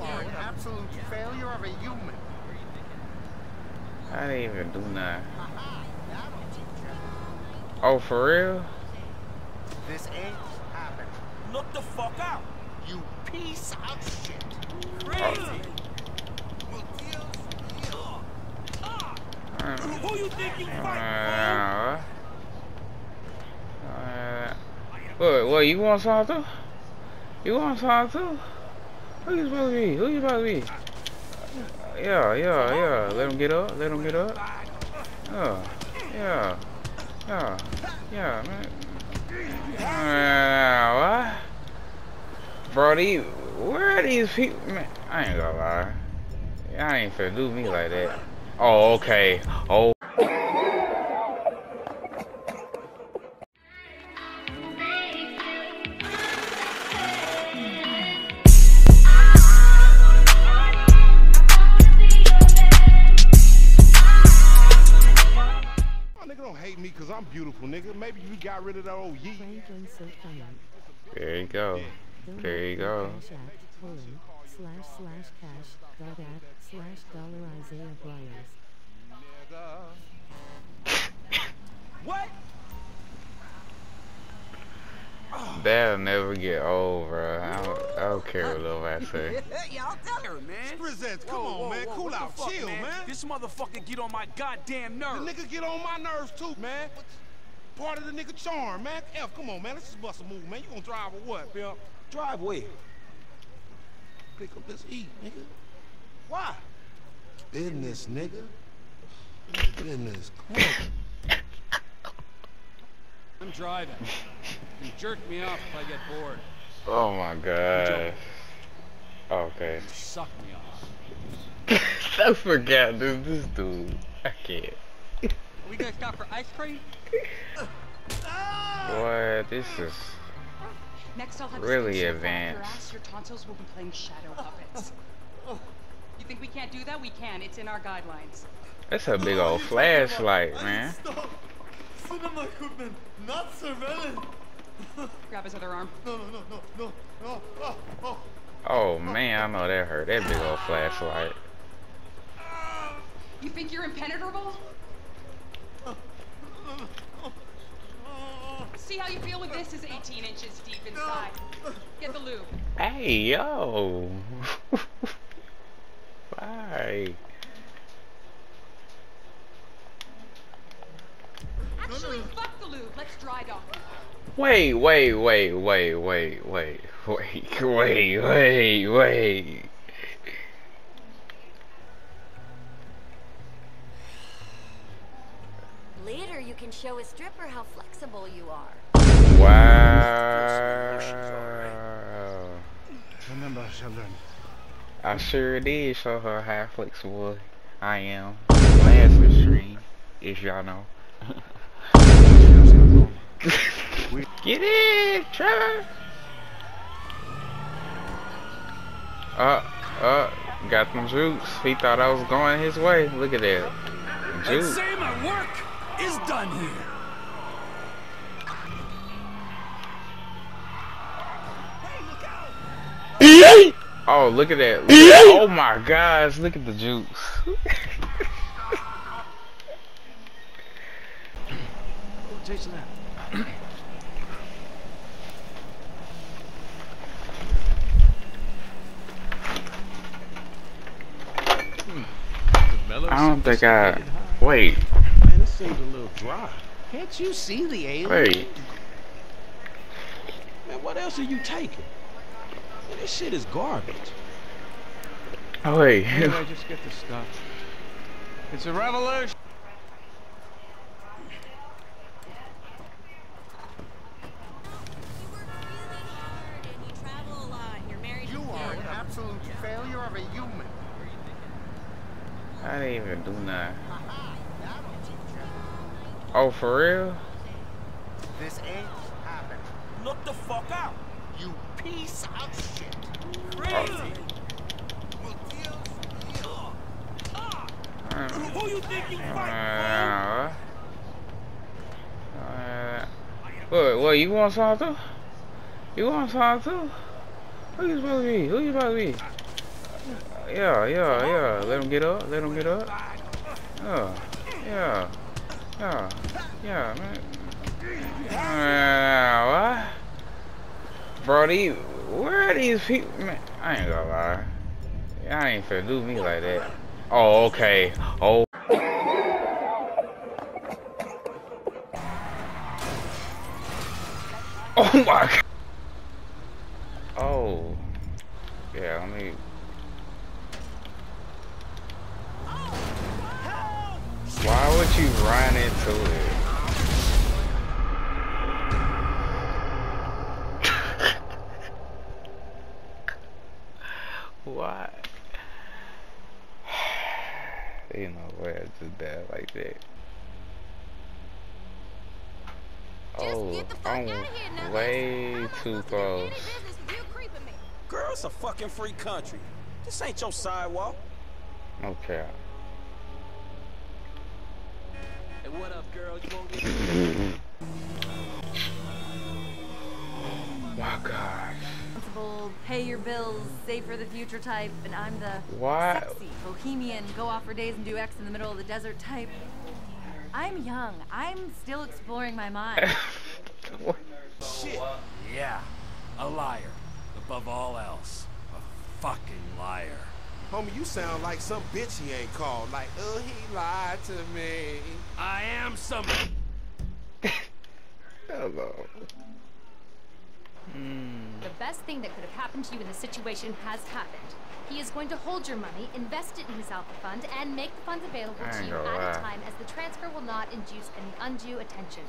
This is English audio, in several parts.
are an absolute failure of a human. I didn't even do nothing. Oh, for real? This ain't happening. Look the fuck out. You piece of shit. Crazy. Uh, Who you think you fight, uh, uh, what, what, you want some too? You want some too? Supposed to be? Who you supposed to be? Yeah, yeah, yeah. Let him get up. Let him get up. Yeah, yeah, yeah, yeah, man. Uh, what? Bro, these, where are these people? Man, I ain't gonna lie. Y'all ain't finna do me like that. Oh, okay. Oh. Me because I'm beautiful, nigga. Maybe you got rid of that old yeet. There you go. There you go. Cash at colon slash slash cash dot at slash dollar Isaiah Bryans. What? That'll never get old, bro. I don't, I don't care what nobody say. yeah, I'll tell her, man. Presents, come Whoa, on, man. whoa, Cool what out. fuck, Chill, man. This motherfucker get on my goddamn nerves. The nigga get on my nerves too, man. Part of the nigga charm, man. F, come on, man. Let's just bust a move, man. You gonna drive or what, Bill? Drive where? Pick up this eat, nigga. Why? Business, nigga. Business. Come on. I'm driving. You jerk me off if I get bored. Oh my god. Okay. Suck me off. I forgot dude. this dude. I can't. we gonna stop for ice cream? Boy, this is Next, I'll have Really to stick advanced. Your, ass, your tonsils will be playing shadow puppets. you think we can't do that? We can. It's in our guidelines. that's a big old flashlight, man. Cinema equipment, not surveillance. Grab his other arm. No, no, no, no, no, no. Oh, oh. Oh man, I know that hurt. That big old flashlight. You think you're impenetrable? See how you feel with this is 18 inches deep inside. Get the lube. Hey yo. Bye. Actually, fuck the lube. Let's dry dock. Wait, wait, wait, wait, wait, wait, wait, wait, wait, wait. Later, you can show a stripper how flexible you are. Wow. Remember, children. I sure did show her how flexible I am. Last stream, as y'all know. Get in, Trevor. Uh, uh, got them Juice. He thought I was going his way. Look at that. And Juke. say my work is done here. Oh, look at that. Look at- oh my gosh, look at the jukes. Jason, that. I don't think I. Wait, Man, this seems a little dry. Can't you see the alien? wait. Man, what else are you taking? Man, this shit is garbage. Oh, wait. Anyway, just get the stuff. It's a revolution. Failure of a human. I didn't even do nothing. Oh, for real? This ain't happening. Look the fuck out. You piece of shit. Crazy. Uh, Who you think you fight, uh, uh, what, what, you want some too? You want some too? Who you supposed to be? Who you supposed to be? Yeah, yeah, yeah. Let him get up. Let him get up. Yeah, yeah, yeah, yeah, man. Uh, what? Bro, these, where are these people? Man, I ain't gonna lie. Y'all ain't finna do me like that. Oh, okay. Oh. Oh my god. Oh. Yeah, let me. Why would you run into it? Why? You know why I just died like that. Oh, I'm way too close. Girl, it's a fucking free country. This ain't your sidewalk. Okay. What up, girl? You won't get My God. pay your bills, save for the future type, and I'm the What? sexy, bohemian, go off for days and do X in the middle of the desert type. I'm young. I'm still exploring my mind. shit. Yeah, a liar. Above all else, a fucking liar. Homie, you sound like some bitch he ain't called. Like, oh, he lied to me. I am some. Hello. Hmm. The best thing that could have happened to you in this situation has happened. He is going to hold your money, invest it in his Alpha Fund, and make the funds available to you at lie. a time as the transfer will not induce any undue attention.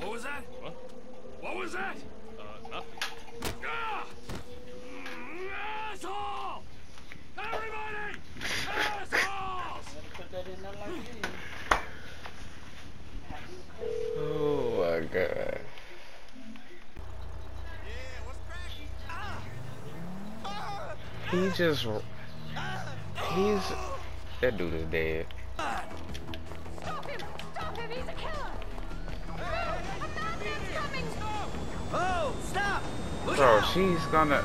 What was that? What? What was that? Uh, nothing. Ah! Mm, Asshole! Everybody! Assholes! My God. He just. He's. That dude is dead. Stop him! Stop him! He's a killer! A coming! Oh, stop! Bro, she's gonna.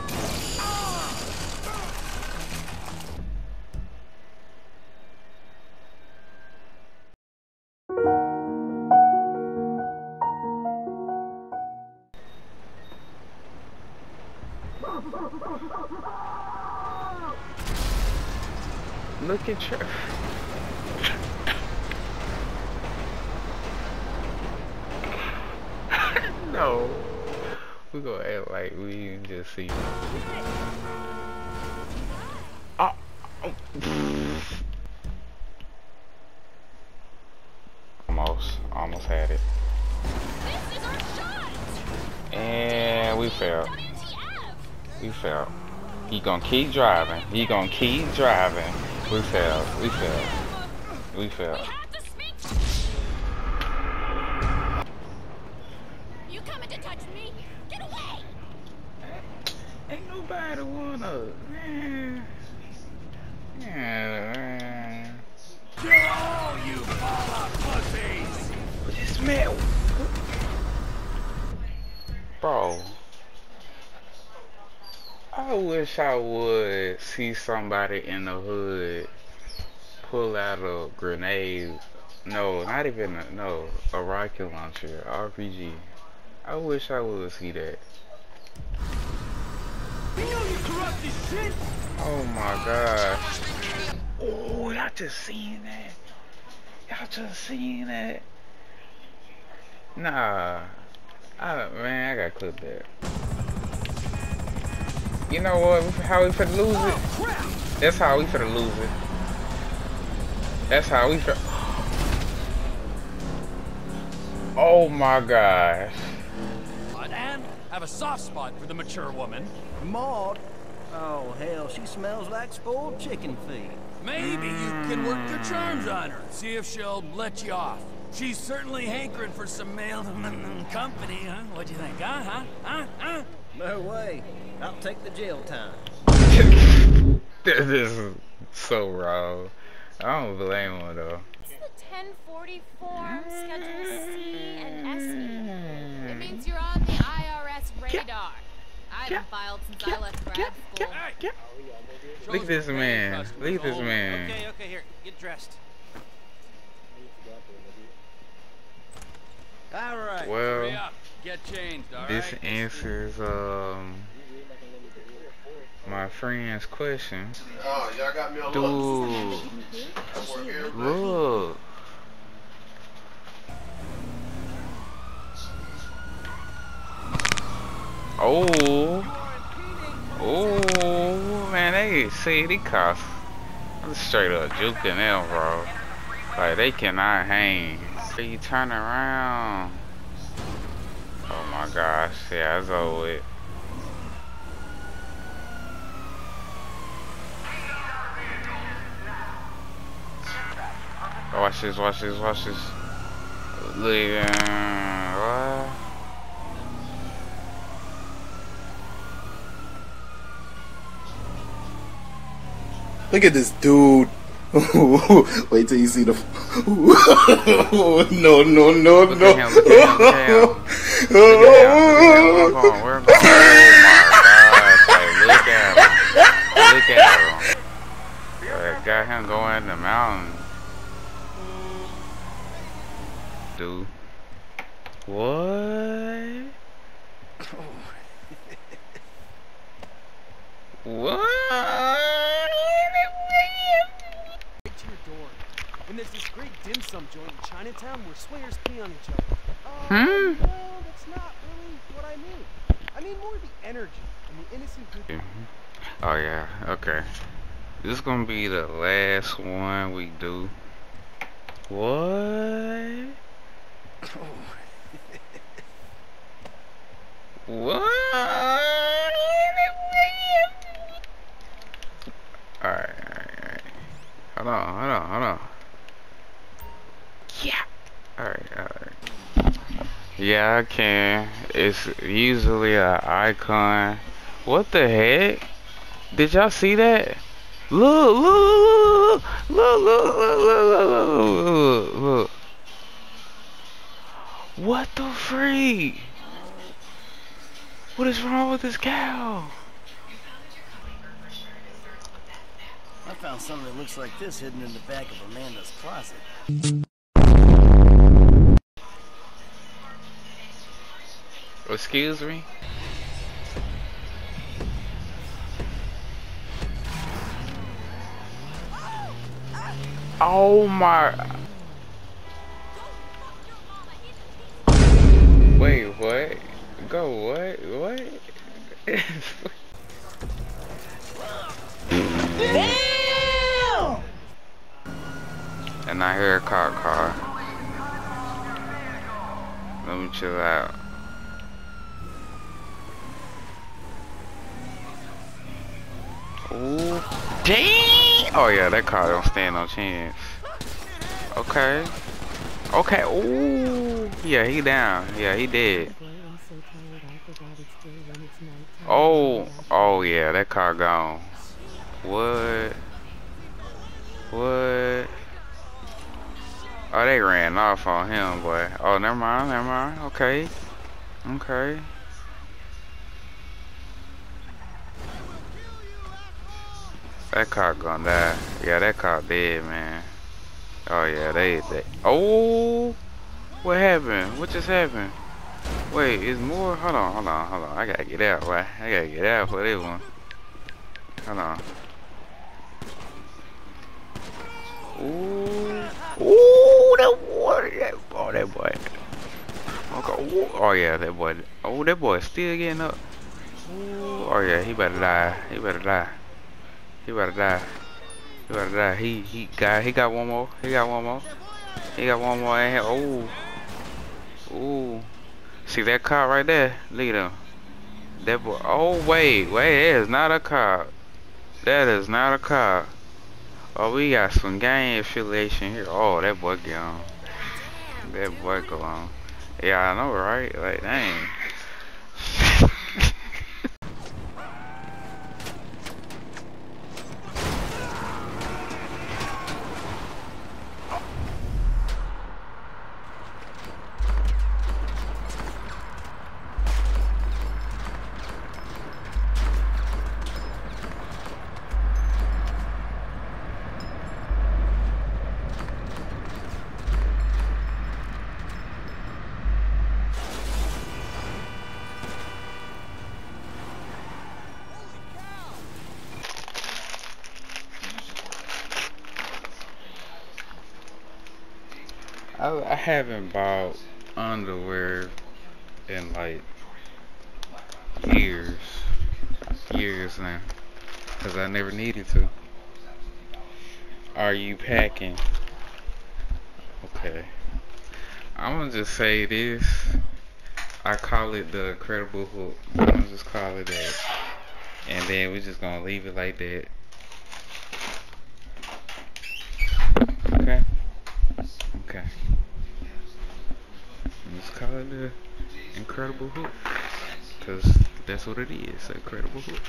Look at your. no. We gonna act like we didn't just see. Oh. oh. Almost, almost had it. And we failed. We failed. He gonna keep driving. He gonna keep driving. We failed. We failed. We failed. You coming to touch me? Get away! Ain't nobody wanna. Wish I would see somebody in the hood pull out a grenade. No, not even a, no, a rocket launcher, RPG. I wish I would see that. Oh my gosh. Oh, y'all just seen that? Y'all just seen that? Nah. I, man, I gotta clip that. You know what? How we finna lose it? That's how we finna lose it. That's how we finna. Oh my gosh. And have a soft spot for the mature woman. Maude? Oh, hell, she smells like spoiled chicken feed. Maybe you can work your charms on her, see if she'll let you off. She's certainly hankering for some male company, huh? What do you think, huh? Huh? Huh? Huh? No way. I'll take the jail time. This is so wrong. I don't blame him though. This is the 1040 form, Schedule C and SE. It means you're on the IRS radar. I haven't filed since I left grad school. Look at this man. Look at this man. Okay, okay, here, get dressed. All right. Well, hurry up. Get changed, all This right? answers um my friend's question. Oh, y'all got me on Dude, look. Oh, oh, man, they see they cops I'm straight up juking them, bro. Like they cannot hang. You turn around. Oh my gosh, yeah, it's over with. Watch this, watch this, watch this. Look at uh, what? Look at this dude. Wait till you see the. no, no, no, Look no. at him, look at him, look at him. Look at him, look at him. We're going, we're going. Oh my gosh, like, look at him. Look at him. Like, got him going in the mountain. Dude. What? What? Right to your door. And there's this great dim sum joint in Chinatown where swingers pee on each other. Uh, Hmm? Well, that's not really what I mean. I mean more the energy and the innocent good. Oh yeah, okay. This is gonna be the last one we do. What? What? Alright, alright, alright. Hold on, hold on, hold on. Yeah. Alright, alright. Yeah, I can. It's usually an icon. What the heck? Did y'all see that? Look, look, look, look, look, look, look, look, look, look. What the freak? What is wrong with this cow? I found something that looks like this hidden in the back of Amanda's closet. Excuse me? Oh my. Wait, what? Go, what? What? Damn! and I hear a cop car. Let me chill out. Ooh, dang! Oh yeah, that car don't stand no chance. Okay. Okay. Ooh. Yeah, he down. Yeah, he dead. Oh. Oh yeah, that car gone. What? What? Oh, they ran off on him, boy. Oh, never mind, never mind. Okay. Okay. That car gonna die. Yeah, that car dead, man. Oh yeah, they they. Oh, what happened? What just happened? Wait, is more? Hold on, hold on, hold on. I gotta get out, boy. I gotta get out for this one. Hold on. Ooh, ooh, that boy, that boy, that boy. Okay. Ooh, oh yeah, that boy. Oh, that boy still getting up. Ooh, oh yeah, he better die. He better die. He better die. He better die. He he got he got one more. He got one more. He got one more in here. Oh. Ooh. See that car right there? Look at him. That boy. Oh wait, wait. That is not a car. That is not a car. Oh, we got some gang affiliation here. Oh, that boy gone. That boy gone. Yeah, I know, right? Like, dang. I, haven't bought underwear in like years, years now, cause I never needed to. Are you packing? Okay. I'm gonna just say this. I call it the incredible hook. I'm gonna just call it that. And then we're just gonna leave it like that. Okay. Okay. Let's call it the incredible hook. Cause that's what it is, incredible hook.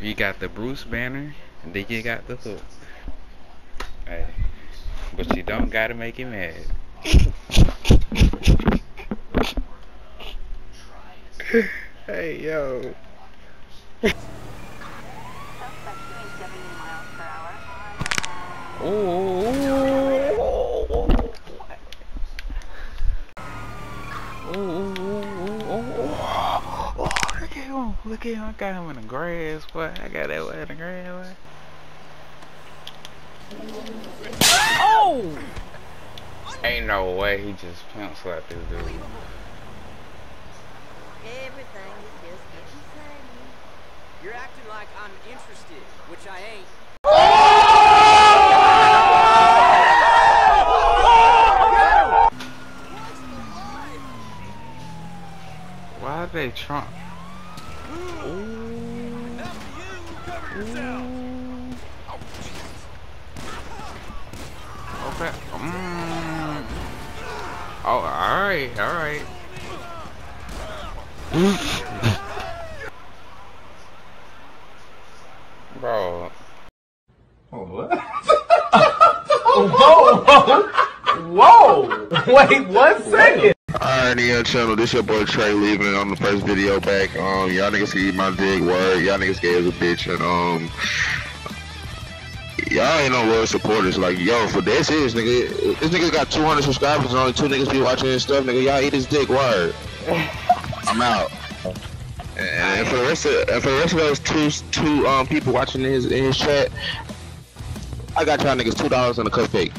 You got the Bruce banner, and then you got the hook. Hey. But you don't gotta make him mad. hey yo. Ooh. Look at him. Look at him. I got him in the grass, boy. I got that way in the grass, boy. Oh! Ain't no way he just pimp slapped this dude. Everything is just getting funny. You're acting like I'm interested, which I ain't. Why are they Trump? Okay. Mm. Oh, alright, alright. Bro. Oh, what? whoa, whoa, whoa! Wait one second. Yeah, channel. This your boy Trey leaving on the first video back. Um, y'all niggas can eat my dick. Word, y'all niggas gay as a bitch, and um, y'all ain't no loyal supporters. Like, yo, for this is nigga, this nigga got 200 subscribers and only two niggas be watching his stuff. Nigga, y'all eat his dick. Word. I'm out. And for the rest of, and for the rest of those two two um people watching his in his chat, I got y'all niggas two dollars and a cupcake.